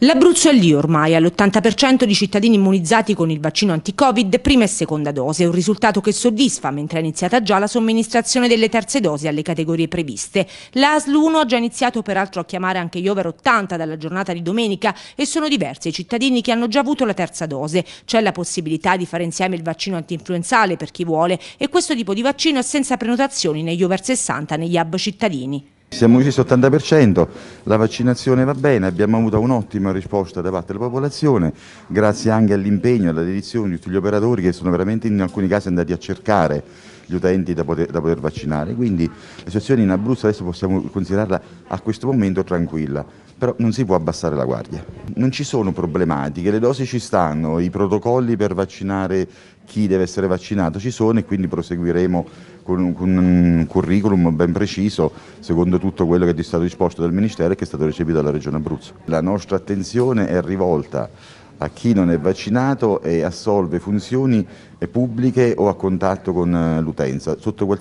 L'Abruzzo è lì ormai, all'80% di cittadini immunizzati con il vaccino anti-Covid prima e seconda dose, un risultato che soddisfa mentre è iniziata già la somministrazione delle terze dosi alle categorie previste. L'ASL 1 ha già iniziato peraltro a chiamare anche gli over 80 dalla giornata di domenica e sono diversi i cittadini che hanno già avuto la terza dose. C'è la possibilità di fare insieme il vaccino anti-influenzale per chi vuole e questo tipo di vaccino è senza prenotazioni negli over 60 negli hub cittadini. Siamo chiusi all'80%, la vaccinazione va bene, abbiamo avuto un'ottima risposta da parte della popolazione, grazie anche all'impegno e alla dedizione di tutti gli operatori che sono veramente in alcuni casi andati a cercare gli utenti da poter, da poter vaccinare. Quindi la situazione in Abruzzo adesso possiamo considerarla a questo momento tranquilla, però non si può abbassare la guardia. Non ci sono problematiche, le dosi ci stanno, i protocolli per vaccinare chi deve essere vaccinato ci sono e quindi proseguiremo con con un curriculum ben preciso secondo tutto quello che è stato disposto dal Ministero e che è stato recepito dalla Regione Abruzzo. La nostra attenzione è rivolta a chi non è vaccinato e assolve funzioni pubbliche o a contatto con eh, l'utenza,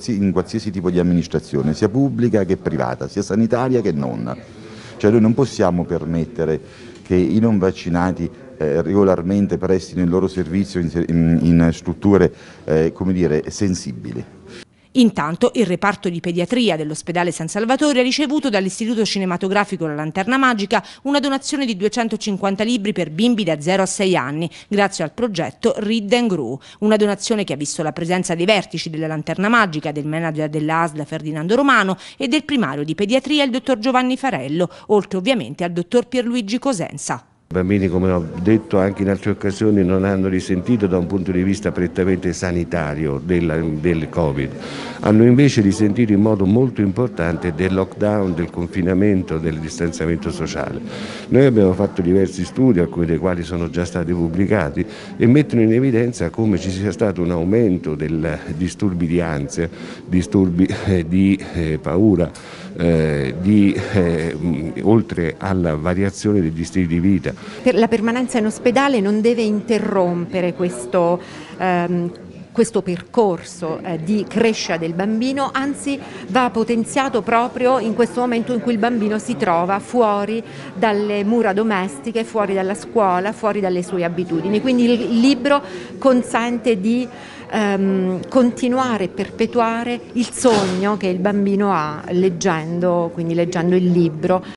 in qualsiasi tipo di amministrazione, sia pubblica che privata, sia sanitaria che non. Cioè noi non possiamo permettere che i non vaccinati eh, regolarmente prestino il loro servizio in, strutture eh, dire, sensibili. Intanto il reparto di pediatria dell'ospedale San Salvatore ha ricevuto dall'Istituto Cinematografico La Lanterna Magica una donazione di 250 libri per bimbi da 0 a 6 anni, grazie al progetto Read and Grow, una donazione che ha visto la presenza dei vertici della Lanterna Magica, del manager dell'ASL Ferdinando Romano e del primario di pediatria il dottor Giovanni Farello, oltre ovviamente al dottor Pierluigi Cosenza. I bambini, come ho detto anche in altre occasioni, non hanno risentito da un punto di vista prettamente sanitario del, del Covid, hanno invece risentito in modo molto importante del lockdown, del confinamento, del distanziamento sociale. Noi abbiamo fatto diversi studi, alcuni dei quali sono già stati pubblicati, e mettono in evidenza come ci sia stato un aumento dei disturbi di ansia, disturbi eh, di eh, paura, eh, di, eh, oltre alla variazione degli stili di vita. La permanenza in ospedale non deve interrompere questo, ehm, questo percorso eh, di crescita del bambino, anzi va potenziato proprio in questo momento in cui il bambino si trova fuori dalle mura domestiche, fuori dalla scuola, fuori dalle sue abitudini. Quindi il libro consente di ehm, continuare e perpetuare il sogno che il bambino ha leggendo, quindi leggendo il libro